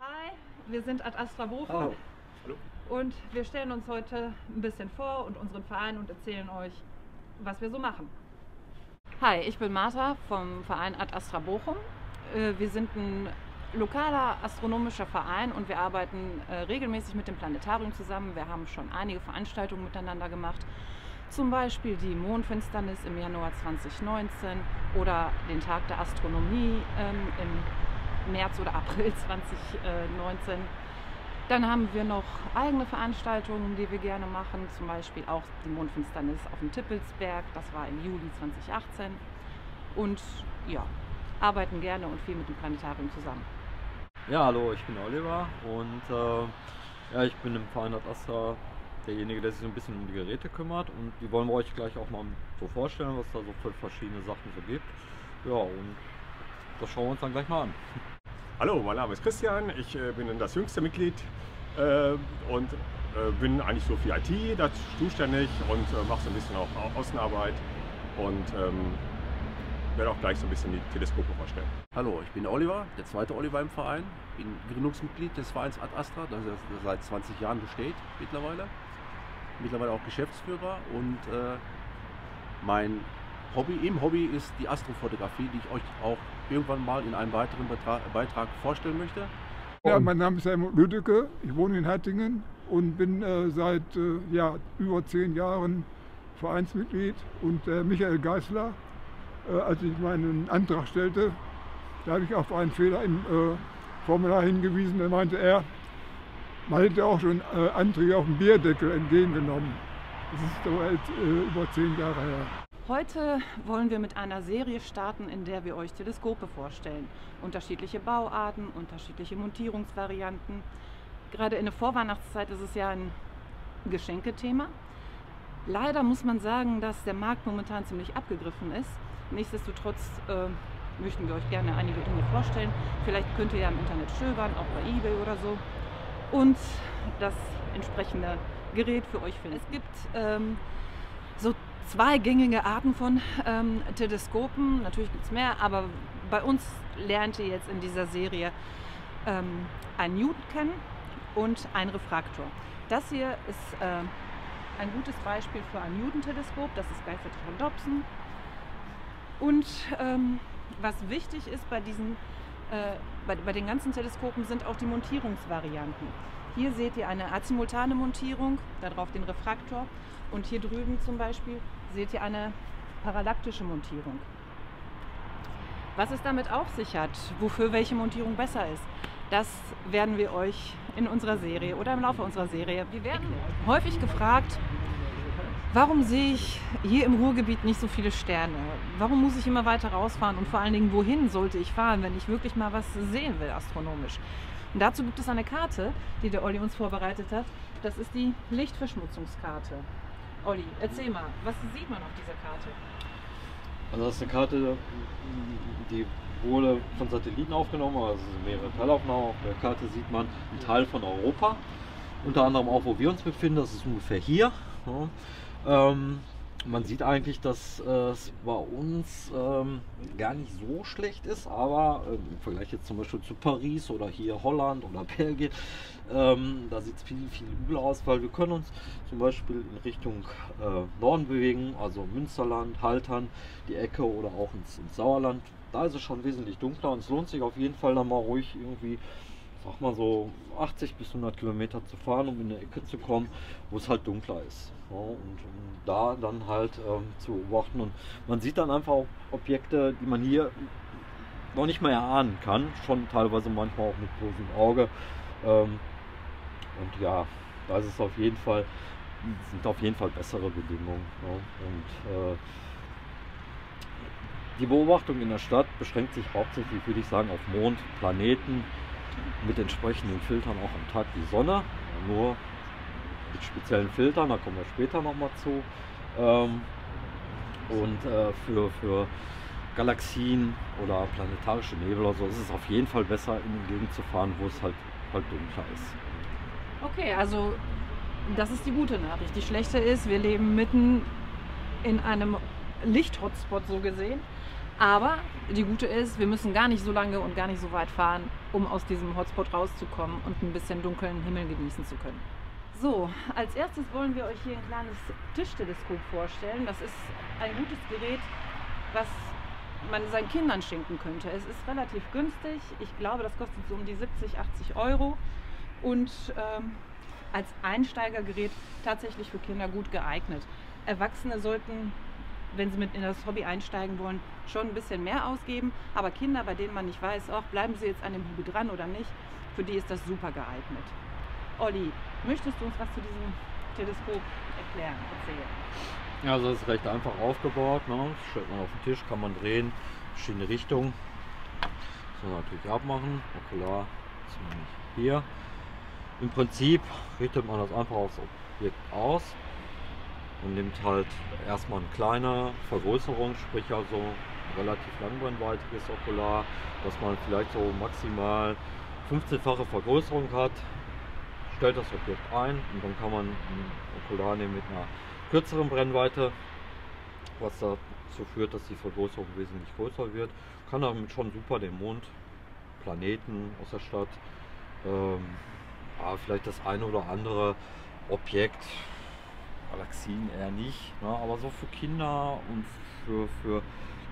Hi, wir sind Ad Astra Bochum Hallo. und wir stellen uns heute ein bisschen vor und unseren Verein und erzählen euch, was wir so machen. Hi, ich bin Martha vom Verein Ad Astra Bochum. Äh, Wir sind ein lokaler astronomischer Verein und wir arbeiten äh, regelmäßig mit dem Planetarium zusammen. Wir haben schon einige Veranstaltungen miteinander gemacht. Zum Beispiel die Mondfinsternis im Januar 2019 oder den Tag der Astronomie ähm, im März oder April 2019. Dann haben wir noch eigene Veranstaltungen, die wir gerne machen, zum Beispiel auch die Mondfinsternis auf dem Tippelsberg, das war im Juli 2018. Und ja, arbeiten gerne und viel mit dem Planetarium zusammen. Ja, hallo, ich bin Oliver und äh, ja, ich bin im Verein Ad Astra derjenige, der sich so ein bisschen um die Geräte kümmert und die wollen wir euch gleich auch mal so vorstellen, was da so für verschiedene Sachen so gibt. Ja, und das schauen wir uns dann gleich mal an. Hallo, mein Name ist Christian, ich äh, bin das jüngste Mitglied äh, und äh, bin eigentlich so für IT das zuständig und mache so ein bisschen auch Au- Außenarbeit und ähm, werde auch gleich so ein bisschen die Teleskope vorstellen. Hallo, ich bin Oliver, der zweite Oliver im Verein. Bin Gründungsmitglied des Vereins Ad Astra, das seit 20 Jahren besteht mittlerweile. Mittlerweile auch Geschäftsführer und äh, mein Hobby im Hobby ist die Astrofotografie, die ich euch auch irgendwann mal in einem weiteren Betra Beitrag vorstellen möchte. Ja, mein Name ist Helmut Lüdecke, ich wohne in Hattingen und bin äh, seit äh, ja, über zehn Jahren Vereinsmitglied. Und äh, Michael Geißler, äh, als ich meinen Antrag stellte, da habe ich auf einen Fehler im äh, Formular hingewiesen. Da meinte er, man hätte auch schon äh, Anträge auf dem Bierdeckel entgegengenommen. Das ist so jetzt, über zehn Jahre her. Heute wollen wir mit einer Serie starten, in der wir euch Teleskope vorstellen. Unterschiedliche Bauarten, unterschiedliche Montierungsvarianten. Gerade in der Vorweihnachtszeit ist es ja ein Geschenkethema. Leider muss man sagen, dass der Markt momentan ziemlich abgegriffen ist. Nichtsdestotrotz äh, möchten wir euch gerne einige Dinge vorstellen. Vielleicht könnt ihr ja im Internet stöbern, auch bei eBay oder so. Und das entsprechende Gerät für euch finden. Es gibt ähm, so zwei gängige Arten von ähm, Teleskopen. Natürlich gibt es mehr, aber bei uns lernt ihr jetzt in dieser Serie ähm, ein Newton kennen und ein Refraktor. Das hier ist äh, ein gutes Beispiel für ein Newton-Teleskop. Das ist gleichzeitig von Dobson. Und ähm, was wichtig ist bei diesen äh, bei, bei den ganzen Teleskopen sind auch die Montierungsvarianten. Hier seht ihr eine azimultane Montierung, darauf den Refraktor und hier drüben zum Beispiel seht ihr eine parallaktische Montierung. Was es damit auf sich hat, wofür welche Montierung besser ist, das werden wir euch in unserer Serie oder im Laufe unserer Serie. Wir werden häufig gefragt, warum sehe ich hier im Ruhrgebiet nicht so viele Sterne? Warum muss ich immer weiter rausfahren und vor allen Dingen, wohin sollte ich fahren, wenn ich wirklich mal was sehen will astronomisch? Und dazu gibt es eine Karte, die der Olli uns vorbereitet hat. Das ist die Lichtverschmutzungskarte. Olli, erzähl mal, was sieht man auf dieser Karte? Also das ist eine Karte, die wurde von Satelliten aufgenommen, also mehrere Teilaufnahmen. Auf der Karte sieht man einen Teil von Europa, unter anderem auch, wo wir uns befinden, das ist ungefähr hier. Ähm, man sieht eigentlich, dass äh, es bei uns ähm, gar nicht so schlecht ist, aber äh, im Vergleich jetzt zum Beispiel zu Paris oder hier Holland oder Belgien, ähm, da sieht es viel, viel übler aus, weil wir können uns zum Beispiel in Richtung äh, Norden bewegen, also Münsterland, Haltern, die Ecke oder auch ins, ins Sauerland. Da ist es schon wesentlich dunkler und es lohnt sich auf jeden Fall dann mal ruhig irgendwie, sag mal so 80 bis 100 Kilometer zu fahren, um in eine Ecke zu kommen, wo es halt dunkler ist. Ja, und um da dann halt ähm, zu beobachten. Und man sieht dann einfach auch Objekte, die man hier noch nicht mal erahnen kann, schon teilweise manchmal auch mit bloßem Auge. Ähm, und ja, da ist es auf jeden Fall, sind auf jeden Fall bessere Bedingungen. Ja. Und äh, die Beobachtung in der Stadt beschränkt sich hauptsächlich, würde ich sagen, auf Mond, Planeten, mit entsprechenden Filtern auch am Tag die Sonne, nur mit speziellen Filtern, da kommen wir später nochmal zu. Ähm, und äh, für, für Galaxien oder planetarische Nebel oder so ist es auf jeden Fall besser, in die Gegend zu fahren, wo es halt, halt dunkler ist. Okay, also das ist die gute Nachricht. Die schlechte ist, wir leben mitten in einem Licht-Hotspot so gesehen. Aber die gute ist, wir müssen gar nicht so lange und gar nicht so weit fahren, um aus diesem Hotspot rauszukommen und ein bisschen dunklen Himmel genießen zu können. So, als erstes wollen wir euch hier ein kleines Tischteleskop vorstellen. Das ist ein gutes Gerät, was man seinen Kindern schenken könnte. Es ist relativ günstig. Ich glaube, das kostet so um die 70, 80 Euro. Und ähm, als Einsteigergerät tatsächlich für Kinder gut geeignet. Erwachsene sollten, wenn sie mit in das Hobby einsteigen wollen, schon ein bisschen mehr ausgeben. Aber Kinder, bei denen man nicht weiß, auch bleiben sie jetzt an dem Hobby dran oder nicht, für die ist das super geeignet. Olli, möchtest du uns was zu diesem Teleskop erklären, erzählen? Ja, also das ist recht einfach aufgebaut. Ne? Stellt man auf den Tisch, kann man drehen, verschiedene Richtungen. Das muss man natürlich abmachen. Okular hier. Im Prinzip richtet man das einfach aufs Objekt aus und nimmt halt erstmal eine kleine Vergrößerung, sprich also relativ langbrennweitiges Okular, dass man vielleicht so maximal 15-fache Vergrößerung hat, stellt das Objekt ein und dann kann man ein Okular nehmen mit einer kürzeren Brennweite, was dazu führt, dass die Vergrößerung wesentlich größer wird. Kann damit schon super den Mond, Planeten aus der Stadt, ähm, ja, vielleicht das eine oder andere Objekt, Galaxien eher nicht, ne, aber so für Kinder und für, für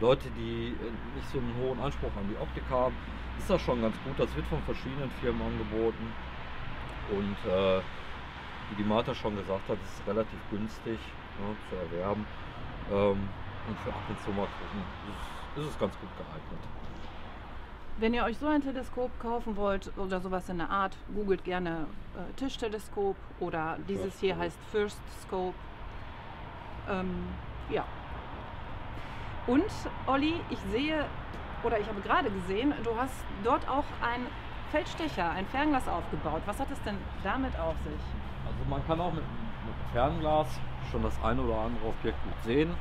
Leute, die äh, nicht so einen hohen Anspruch an die Optik haben, ist das schon ganz gut. Das wird von verschiedenen Firmen angeboten und äh, wie die Martha schon gesagt hat, ist es relativ günstig ne, zu erwerben ähm, und für ab und zu mal gucken ist, ist es ganz gut geeignet. Wenn ihr euch so ein Teleskop kaufen wollt oder sowas in der Art, googelt gerne äh, Tischteleskop oder dieses hier heißt First Scope. Ähm, ja. Und Olli, ich sehe oder ich habe gerade gesehen, du hast dort auch ein Feldstecher, ein Fernglas aufgebaut. Was hat es denn damit auf sich? Also man kann auch mit, mit Fernglas schon das eine oder andere Objekt gut sehen.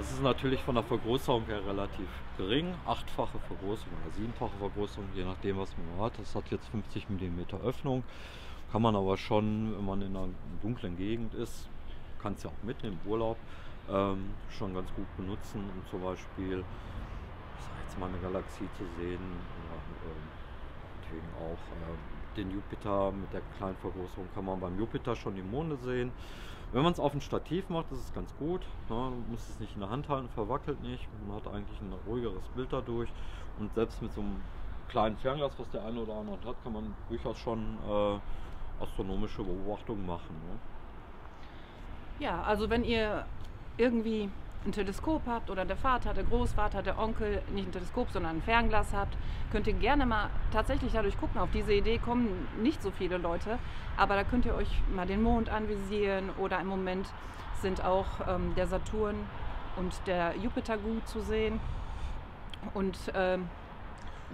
Das ist natürlich von der Vergrößerung her relativ gering. Achtfache Vergrößerung oder siebenfache Vergrößerung, je nachdem was man hat. Das hat jetzt 50 mm Öffnung. Kann man aber schon, wenn man in einer dunklen Gegend ist, kann es ja auch mitten im Urlaub ähm, schon ganz gut benutzen, um zum Beispiel jetzt mal eine Galaxie zu sehen oder ähm, meinetwegen auch äh, den Jupiter mit der kleinen Vergrößerung kann man beim Jupiter schon die Monde sehen. Wenn man es auf ein Stativ macht, ist es ganz gut. Ne? Man muss es nicht in der Hand halten, verwackelt nicht. Man hat eigentlich ein ruhigeres Bild dadurch. Und selbst mit so einem kleinen Fernglas, was der eine oder andere hat, kann man durchaus schon äh, astronomische Beobachtungen machen. Ne? Ja, also wenn ihr irgendwie ein Teleskop habt oder der Vater, der Großvater, der Onkel nicht ein Teleskop, sondern ein Fernglas habt, könnt ihr gerne mal tatsächlich dadurch gucken. Auf diese Idee kommen nicht so viele Leute, aber da könnt ihr euch mal den Mond anvisieren oder im Moment sind auch ähm, der Saturn und der Jupiter gut zu sehen. Und ähm,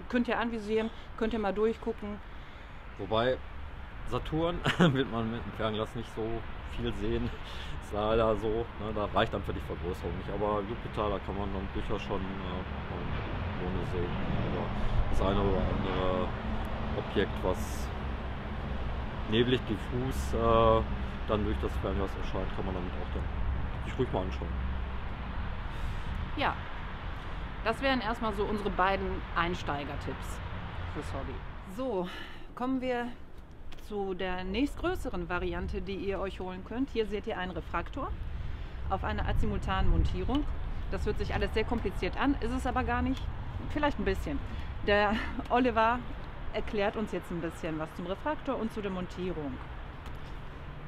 könnt ihr anvisieren, könnt ihr mal durchgucken. Wobei Saturn wird man mit dem Fernglas nicht so viel sehen. Ist leider so, ne, da reicht dann für die Vergrößerung nicht. Aber Jupiter, da kann man dann durchaus schon äh, Monde sehen. Oder das eine oder andere Objekt, was neblig diffus äh, dann durch das Fernglas erscheint, kann man damit auch dann sich ruhig mal anschauen. Ja, das wären erstmal so unsere beiden Einsteigertipps fürs Hobby. So, kommen wir zu der nächstgrößeren Variante, die ihr euch holen könnt. Hier seht ihr einen Refraktor auf einer azimultanen Montierung. Das hört sich alles sehr kompliziert an, ist es aber gar nicht. Vielleicht ein bisschen. Der Oliver erklärt uns jetzt ein bisschen was zum Refraktor und zu der Montierung.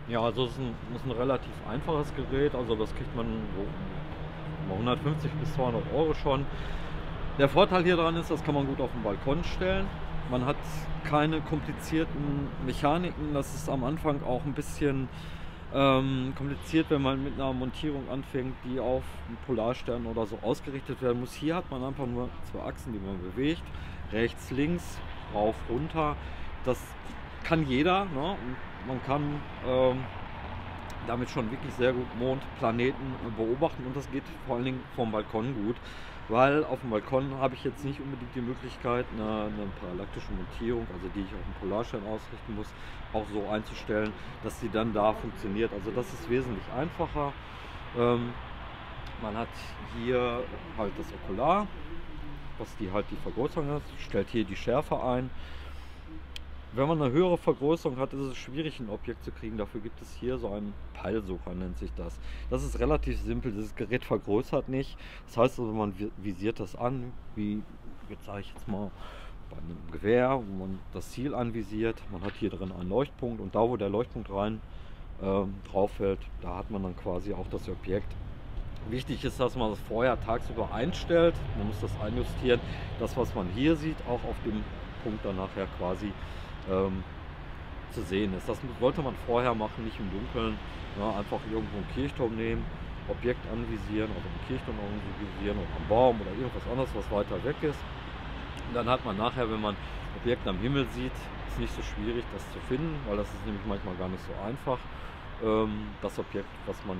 Ja, also es ist ein, ist ein relativ einfaches Gerät, also das kriegt man so 150 bis 200 Euro schon. Der Vorteil hier dran ist, das kann man gut auf den Balkon stellen. Man hat keine komplizierten Mechaniken. Das ist am Anfang auch ein bisschen ähm, kompliziert, wenn man mit einer Montierung anfängt, die auf einen Polarstern oder so ausgerichtet werden muss. Hier hat man einfach nur zwei Achsen, die man bewegt. Rechts, links, rauf, runter. Das kann jeder. Ne? man kann ähm, damit schon wirklich sehr gut Mond, Planeten beobachten und das geht vor allen Dingen vom Balkon gut weil auf dem Balkon habe ich jetzt nicht unbedingt die Möglichkeit, eine, eine parallaktische Montierung, also die ich auf dem Polarstern ausrichten muss, auch so einzustellen, dass sie dann da funktioniert. Also das ist wesentlich einfacher. Ähm, man hat hier halt das Okular, was die halt die Vergrößerung ist, stellt hier die Schärfe ein. Wenn man eine höhere Vergrößerung hat, ist es schwierig, ein Objekt zu kriegen. Dafür gibt es hier so einen Peilsucher, nennt sich das. Das ist relativ simpel. Dieses Gerät vergrößert nicht. Das heißt also, man visiert das an, wie, jetzt sage ich jetzt mal, bei einem Gewehr, wo man das Ziel anvisiert. Man hat hier drin einen Leuchtpunkt und da, wo der Leuchtpunkt rein äh, drauf fällt, da hat man dann quasi auch das Objekt. Wichtig ist, dass man das vorher tagsüber einstellt. Man muss das einjustieren. Das, was man hier sieht, auch auf dem Punkt dann nachher quasi ähm, zu sehen ist. Das sollte man vorher machen, nicht im Dunkeln. Ja, einfach irgendwo einen Kirchturm nehmen, Objekt anvisieren, oder einen Kirchturm anvisieren oder einen Baum oder irgendwas anderes, was weiter weg ist. Und dann hat man nachher, wenn man Objekte am Himmel sieht, ist nicht so schwierig, das zu finden, weil das ist nämlich manchmal gar nicht so einfach, ähm, das Objekt, was man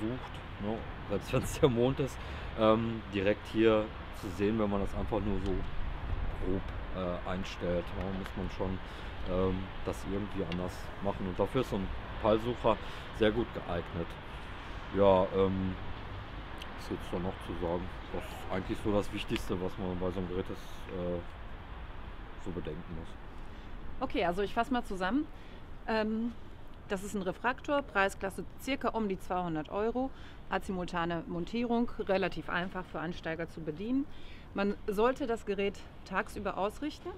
sucht, ne, selbst wenn es der Mond ist, ähm, direkt hier zu sehen, wenn man das einfach nur so grob äh, einstellt. Ja, muss man schon ähm, das irgendwie anders machen. Und dafür ist so ein Peilsucher sehr gut geeignet. Ja, ähm, was jetzt da noch zu sagen? Das ist eigentlich so das Wichtigste, was man bei so einem Gerät ist, äh, so bedenken muss. Okay, also ich fasse mal zusammen. Ähm, das ist ein Refraktor, Preisklasse circa um die 200 Euro, hat simultane Montierung, relativ einfach für Einsteiger zu bedienen. Man sollte das Gerät tagsüber ausrichten.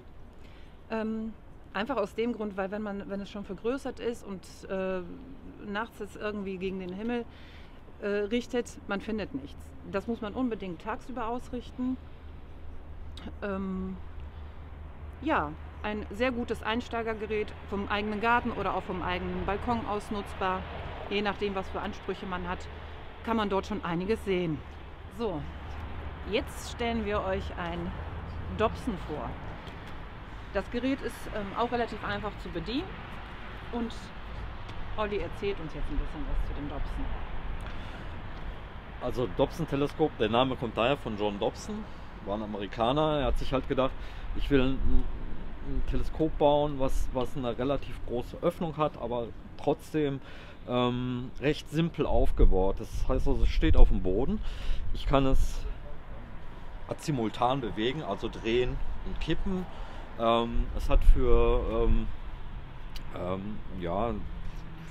Ähm, einfach aus dem Grund, weil wenn, man, wenn es schon vergrößert ist und äh, nachts es irgendwie gegen den Himmel äh, richtet, man findet nichts. Das muss man unbedingt tagsüber ausrichten. Ähm, ja, ein sehr gutes Einsteigergerät vom eigenen Garten oder auch vom eigenen Balkon aus nutzbar. Je nachdem, was für Ansprüche man hat, kann man dort schon einiges sehen. So, jetzt stellen wir euch ein Dobson vor. Das Gerät ist ähm, auch relativ einfach zu bedienen und Olli erzählt uns jetzt ein bisschen was zu dem Dobson. Also Dobson-Teleskop, der Name kommt daher von John Dobson, war ein Amerikaner. Er hat sich halt gedacht, ich will ein, ein Teleskop bauen, was, was eine relativ große Öffnung hat, aber trotzdem ähm, recht simpel aufgebaut. Das heißt also, es steht auf dem Boden. Ich kann es simultan bewegen, also drehen und kippen. Ähm, es hat für, ähm, ähm, ja,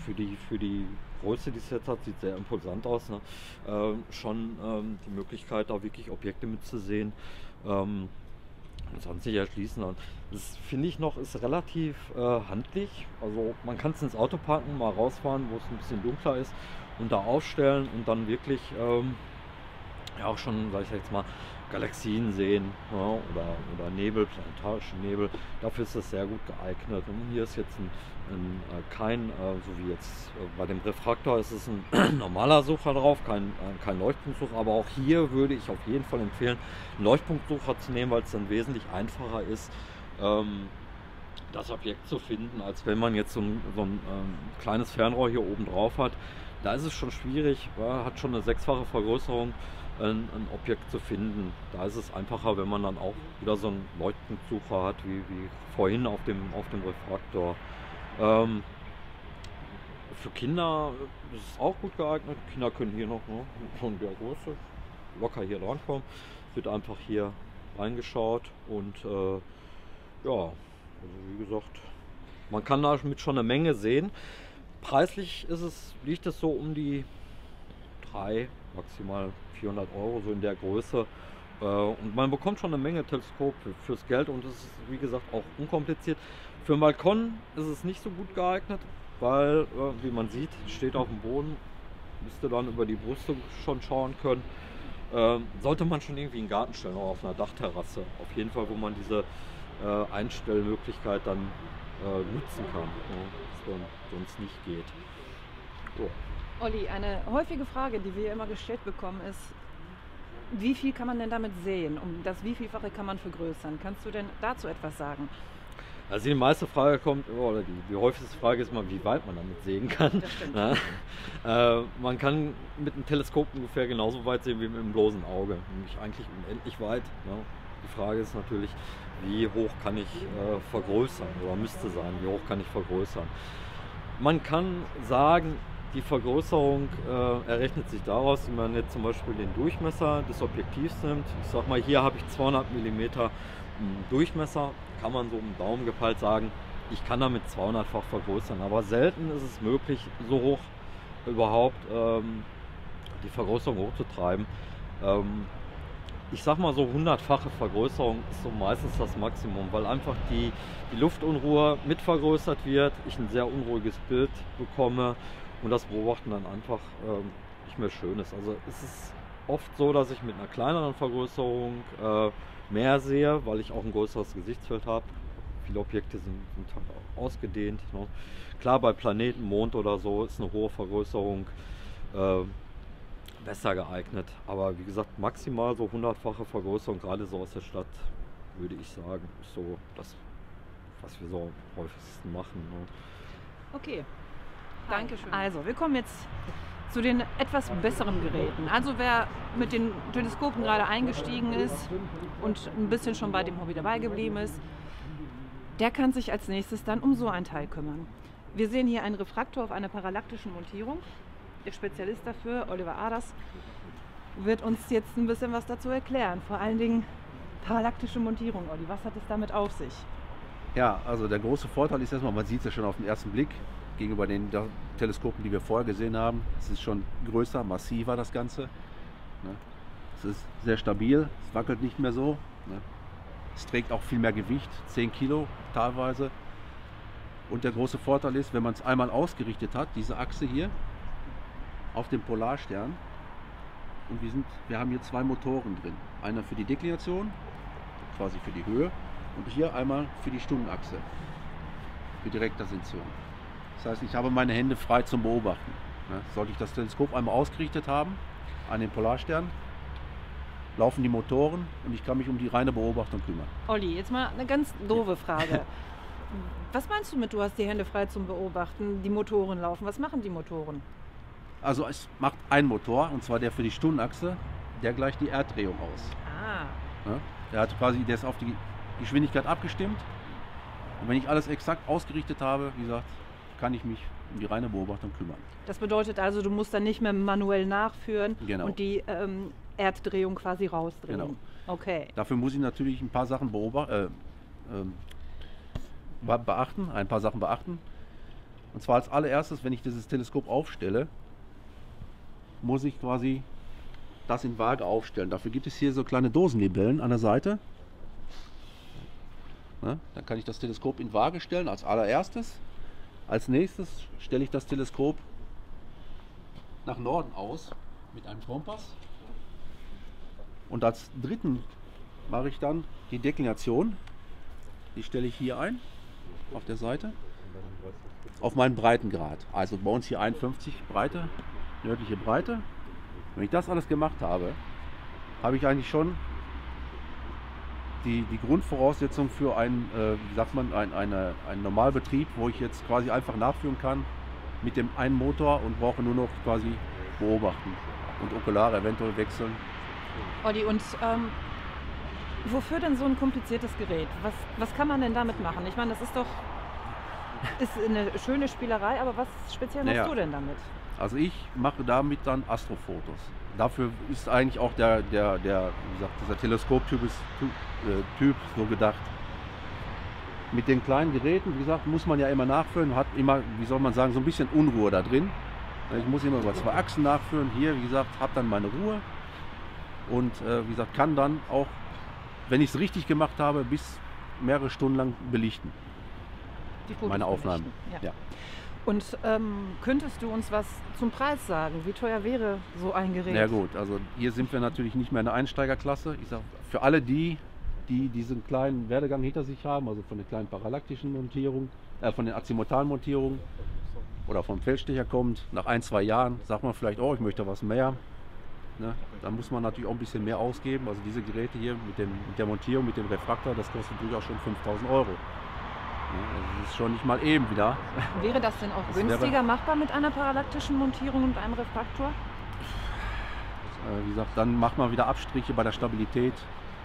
für die, für die Größe, die es jetzt hat, sieht sehr imposant aus. Ne? Ähm, schon ähm, die Möglichkeit, da wirklich Objekte mitzusehen. Sonst nicht erschließen. Und das finde ich noch ist relativ äh, handlich. Also man kann es ins Auto parken, mal rausfahren, wo es ein bisschen dunkler ist und da aufstellen und dann wirklich ähm, ja auch schon, sag ich jetzt mal, Galaxien sehen ja, oder, oder Nebel, planetarischen Nebel. Dafür ist das sehr gut geeignet. Und hier ist jetzt ein, ein äh, kein, äh, so wie jetzt äh, bei dem Refraktor ist es ein normaler Sucher drauf, kein, kein Leuchtpunktsucher. Aber auch hier würde ich auf jeden Fall empfehlen, einen Leuchtpunktsucher zu nehmen, weil es dann wesentlich einfacher ist, ähm, das Objekt zu finden, als wenn man jetzt so ein, so ein ähm, kleines Fernrohr hier oben drauf hat. Da ist es schon schwierig, hat schon eine sechsfache Vergrößerung ein, ein, Objekt zu finden. Da ist es einfacher, wenn man dann auch wieder so einen Leuchtpunktsucher hat, wie, wie vorhin auf dem, auf dem Refraktor. Ähm, für Kinder ist es auch gut geeignet. Kinder können hier noch ne, der Größe locker hier drankommen. Wird einfach hier reingeschaut und äh, ja, also wie gesagt, man kann damit schon eine Menge sehen. Preislich ist es, liegt es so um die drei, maximal 400 Euro, so in der Größe. Äh, und man bekommt schon eine Menge Teleskop fürs Geld und es ist, wie gesagt, auch unkompliziert. Für einen Balkon ist es nicht so gut geeignet, weil, äh, wie man sieht, steht auf dem Boden, müsste dann über die Brüste schon schauen können. Ähm, sollte man schon irgendwie einen Garten stellen, auch auf einer Dachterrasse. Auf jeden Fall, wo man diese äh, Einstellmöglichkeit dann nutzen kann, was sonst nicht geht. So. Olli, eine häufige Frage, die wir immer gestellt bekommen, ist, wie viel kann man denn damit sehen? Um das Wievielfache kann man vergrößern? Kannst du denn dazu etwas sagen? Also die meiste Frage kommt, oder die, die häufigste Frage ist mal, wie weit man damit sehen kann. Ja? Äh, man kann mit einem Teleskop ungefähr genauso weit sehen wie mit einem bloßen Auge, nämlich eigentlich unendlich weit. Ja? Die Frage ist natürlich, wie hoch kann ich äh, vergrößern oder müsste sein, wie hoch kann ich vergrößern. Man kann sagen, die Vergrößerung äh, errechnet sich daraus, wenn man jetzt zum Beispiel den Durchmesser des Objektivs nimmt. Ich sag mal, hier habe ich 200 mm Durchmesser, kann man so um Daumen gepeilt sagen, ich kann damit 200-fach vergrößern. Aber selten ist es möglich, so hoch überhaupt ähm, die Vergrößerung hochzutreiben. Ähm, ich sag mal so 100-fache Vergrößerung ist so meistens das Maximum, weil einfach die, die Luftunruhe mit vergrößert wird, ich ein sehr unruhiges Bild bekomme und das Beobachten dann einfach ähm, nicht mehr schön ist. Also es ist oft so, dass ich mit einer kleineren Vergrößerung äh, mehr sehe, weil ich auch ein größeres Gesichtsfeld habe. Viele Objekte sind, sind halt ausgedehnt. Ne? Klar, bei Planeten, Mond oder so ist eine hohe Vergrößerung äh, besser geeignet. Aber wie gesagt, maximal so hundertfache Vergrößerung, gerade so aus der Stadt, würde ich sagen, ist so das, was wir so am häufigsten machen. Ne? Okay, Dankeschön. Also, wir kommen jetzt zu den etwas besseren Geräten. Also wer mit den Teleskopen gerade eingestiegen ist und ein bisschen schon bei dem Hobby dabei geblieben ist, der kann sich als nächstes dann um so ein Teil kümmern. Wir sehen hier einen Refraktor auf einer parallaktischen Montierung. Der Spezialist dafür, Oliver Aders, wird uns jetzt ein bisschen was dazu erklären. Vor allen Dingen parallaktische Montierung, Olli. Was hat es damit auf sich? Ja, also der große Vorteil ist erstmal, man sieht es ja schon auf den ersten Blick, gegenüber den Teleskopen, die wir vorher gesehen haben. Es ist schon größer, massiver das Ganze. Ne? Es ist sehr stabil, es wackelt nicht mehr so. Ne? Es trägt auch viel mehr Gewicht, 10 Kilo teilweise. Und der große Vorteil ist, wenn man es einmal ausgerichtet hat, diese Achse hier auf dem Polarstern. Und wir, sind, wir haben hier zwei Motoren drin. Einer für die Deklination, quasi für die Höhe. Und hier einmal für die Stundenachse, für Direkttersention. Das heißt, ich habe meine Hände frei zum Beobachten. Sollte ich das Teleskop einmal ausgerichtet haben an den Polarstern, laufen die Motoren und ich kann mich um die reine Beobachtung kümmern. Olli, jetzt mal eine ganz doofe Frage. Was meinst du mit, du hast die Hände frei zum Beobachten, die Motoren laufen? Was machen die Motoren? Also es macht ein Motor, und zwar der für die Stundenachse, der gleicht die Erddrehung aus. Ah. Der hat quasi, der ist auf die Geschwindigkeit abgestimmt. Und wenn ich alles exakt ausgerichtet habe, wie gesagt, kann ich mich um die reine Beobachtung kümmern. Das bedeutet also, du musst dann nicht mehr manuell nachführen Genau. und die ähm, Erddrehung quasi rausdrehen. Genau. Okay. Dafür muss ich natürlich ein paar Sachen beobachten, äh, be- beachten, ein paar Sachen beachten. Und zwar als allererstes, wenn ich dieses Teleskop aufstelle, muss ich quasi das in Waage aufstellen. Dafür gibt es hier so kleine Dosenlibellen an der Seite. Ne? Dann kann ich das Teleskop in Waage stellen als allererstes. Als nächstes stelle ich das Teleskop nach Norden aus mit einem Kompass. Und als dritten mache ich dann die Deklination. Die stelle ich hier ein, auf der Seite, auf meinen Breitengrad. Also bei uns hier 51 Breite, nördliche Breite. Wenn ich das alles gemacht habe, habe ich eigentlich schon die, die Grundvoraussetzung für einen, äh, wie sagt man, ein, eine, einen Normalbetrieb, wo ich jetzt quasi einfach nachführen kann mit dem einen Motor und brauche nur noch quasi beobachten und Okulare eventuell wechseln. Olli, und ähm, wofür denn so ein kompliziertes Gerät? Was, was kann man denn damit machen? Ich meine, das ist doch ist eine schöne Spielerei, aber was speziell machst Naja. du denn damit? Also ich mache damit dann Astrofotos. Dafür ist eigentlich auch der, der, der wie gesagt, dieser Teleskoptyp ist, äh, Typ so gedacht. Mit den kleinen Geräten, wie gesagt, muss man ja immer nachführen, hat immer, wie soll man sagen, so ein bisschen Unruhe da drin. Ich muss immer über zwei Achsen nachführen. Hier, wie gesagt, habe dann meine Ruhe und äh, wie gesagt, kann dann auch, wenn ich es richtig gemacht habe, bis mehrere Stunden lang belichten. Meine Aufnahmen. belichten, Ja. Ja. Und ähm, könntest du uns was zum Preis sagen? Wie teuer wäre so ein Gerät? Na gut, also hier sind wir natürlich nicht mehr in der Einsteigerklasse. Ich sag, für alle die, die diesen kleinen Werdegang hinter sich haben, also von der kleinen parallaktischen Montierung, äh, von den azimutalen Montierungen oder vom Feldstecher kommt, nach ein, zwei Jahren sagt man vielleicht, oh, ich möchte was mehr. Ne? Dann muss man natürlich auch ein bisschen mehr ausgeben. Also diese Geräte hier mit, dem, mit der Montierung, mit dem Refraktor, das kostet durchaus schon 5000 Euro. Ne? Das ist schon nicht mal eben wieder. Wäre das denn auch Das wäre- günstiger machbar mit einer parallaktischen Montierung und einem Refraktor? Äh, wie gesagt, dann macht man wieder Abstriche bei der Stabilität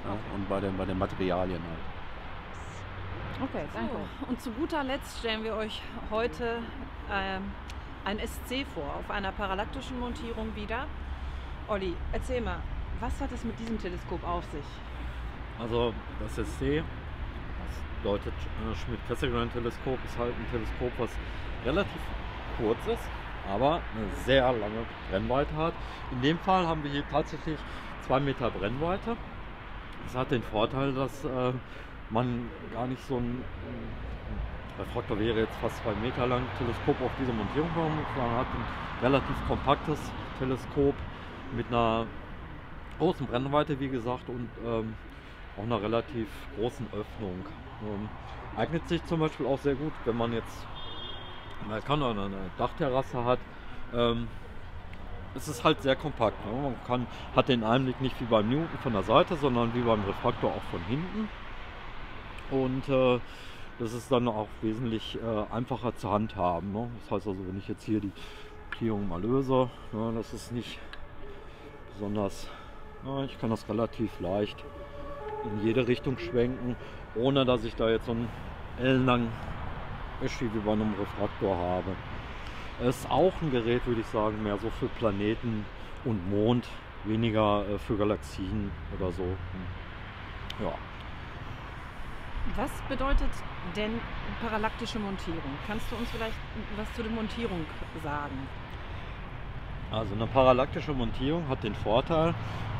ja, und bei den, bei den Materialien halt. Okay, danke. So, und zu guter Letzt stellen wir euch heute ähm, ein SC vor, auf einer parallaktischen Montierung wieder. Olli, erzähl mal, was hat es mit diesem Teleskop auf sich? Also das SC, das bedeutet äh, Schmidt-Cassegrain-Teleskop, ist halt ein Teleskop, was relativ kurz ist, aber eine sehr lange Brennweite hat. In dem Fall haben wir hier tatsächlich zwei Meter Brennweite. Das hat den Vorteil, dass äh, man gar nicht so ein Refraktor wäre jetzt fast zwei Meter lang Teleskop auf diese Montierung haben, sondern hat ein relativ kompaktes Teleskop mit einer großen Brennweite, wie gesagt, und ähm, auch einer relativ großen Öffnung. Ähm, eignet sich zum Beispiel auch sehr gut, wenn man jetzt Balkon oder eine Dachterrasse hat. Ähm, es ist halt sehr kompakt. Ne? Man kann, hat den Einblick nicht wie beim Newton von der Seite, sondern wie beim Refraktor auch von hinten. Und äh, das ist dann auch wesentlich äh, einfacher zu handhaben. Ne? Das heißt also, wenn ich jetzt hier die Pliung mal löse, ne, das ist nicht besonders, ja, ich kann das relativ leicht in jede Richtung schwenken, ohne dass ich da jetzt so einen ellenlangen Eschi wie bei einem Refraktor habe. Es ist auch ein Gerät, würde ich sagen, mehr so für Planeten und Mond, weniger äh, für Galaxien oder so. Ja. Was bedeutet denn parallaktische Montierung? Kannst du uns vielleicht was zu der Montierung sagen? Also eine parallaktische Montierung hat den Vorteil,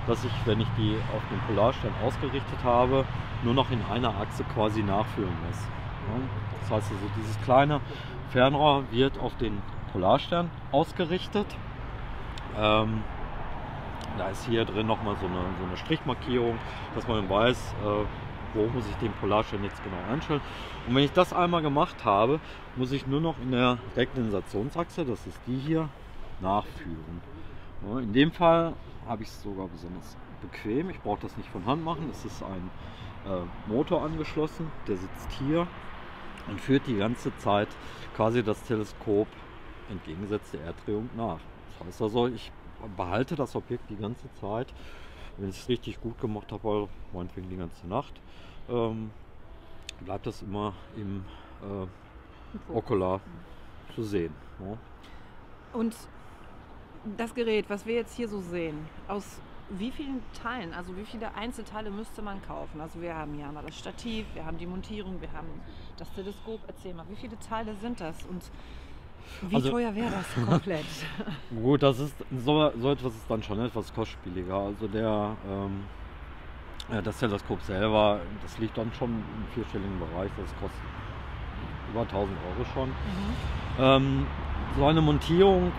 dass ich, wenn ich die auf den Polarstern ausgerichtet habe, nur noch in einer Achse quasi nachführen muss. Das heißt also, dieses kleine Fernrohr wird auf den Polarstern ausgerichtet. Ähm, da ist hier drin nochmal so eine, so eine Strichmarkierung, dass man weiß, äh, wo muss ich den Polarstern jetzt genau einstellen. Und wenn ich das einmal gemacht habe, muss ich nur noch in der Deklinationsachse, das ist die hier, nachführen. In dem Fall habe ich es sogar besonders bequem. Ich brauche das nicht von Hand machen. Es ist ein äh, Motor angeschlossen, der sitzt hier und führt die ganze Zeit quasi das Teleskop entgegengesetzt der Erddrehung nach. Das heißt also, ich behalte das Objekt die ganze Zeit. Wenn ich es richtig gut gemacht habe, meinetwegen die ganze Nacht, ähm, bleibt das immer im äh, Okular zu sehen. Ja. Und das Gerät, was wir jetzt hier so sehen, aus wie vielen Teilen, also wie viele Einzelteile müsste man kaufen? Also wir haben hier einmal das Stativ, wir haben die Montierung, wir haben das Teleskop. Erzähl mal, wie viele Teile sind das und wie also, teuer wäre das komplett? Gut, das ist so, so etwas ist dann schon etwas kostspieliger. Also der ähm, ja, das Teleskop selber, das liegt dann schon im vierstelligen Bereich. Das kostet über 1000 Euro schon. Mhm. Ähm, so eine Montierung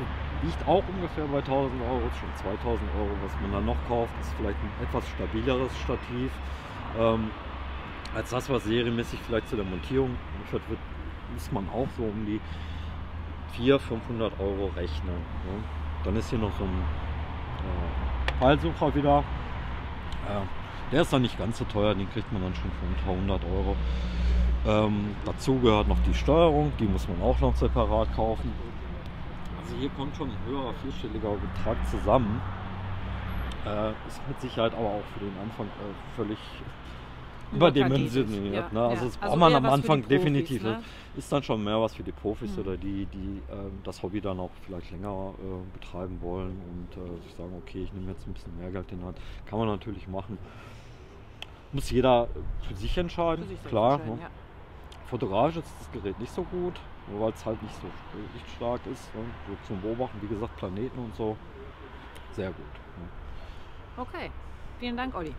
liegt auch ungefähr bei 1000 Euro, schon 2000 Euro. Was man dann noch kauft, ist vielleicht ein etwas stabileres Stativ. Ähm, als das, was serienmäßig vielleicht zu der Montierung wird, muss man auch so um die 400, 500 Euro rechnen. Ne? Dann ist hier noch so ein äh, Pfeilsucher wieder. Äh, der ist dann nicht ganz so teuer, den kriegt man dann schon für unter 100 Euro. Ähm, dazu gehört noch die Steuerung, die muss man auch noch separat kaufen. Also hier kommt schon ein höherer vierstelliger Betrag zusammen. Äh, ist mit Sicherheit aber auch für den Anfang äh, völlig überdimensioniert. Ja, ne? Also ja. das braucht also man am Anfang Profis, definitiv. Ne? Ist dann schon mehr was für die Profis mhm. oder die, die äh, das Hobby dann auch vielleicht länger äh, betreiben wollen und äh, sich sagen, okay, ich nehme jetzt ein bisschen mehr Geld in die Hand. Kann man natürlich machen. Muss jeder für sich entscheiden, für sich klar. Ne? Ja. Fotografisch ist das Gerät nicht so gut, weil es halt nicht so lichtstark ist. Ne? So zum Beobachten, wie gesagt, Planeten und so. Sehr gut. Ne? Okay, vielen Dank, Olli.